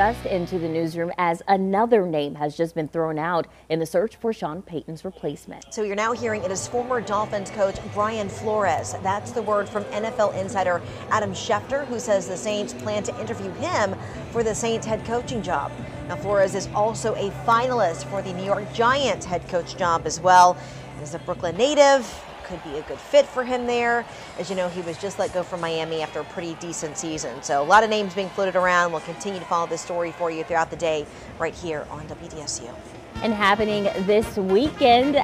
just into the newsroom as another name has just been thrown out in the search for Sean Payton's replacement. So you're now hearing it is former Dolphins coach Brian Flores. That's the word from NFL insider Adam Schefter, who says the Saints plan to interview him for the Saints head coaching job. Now Flores is also a finalist for the New York Giants head coach job as well. He's a Brooklyn native, could be a good fit for him there. As you know, he was just let go from Miami after a pretty decent season. So a lot of names being floated around. We'll continue to follow this story for you throughout the day right here on WDSU. And happening this weekend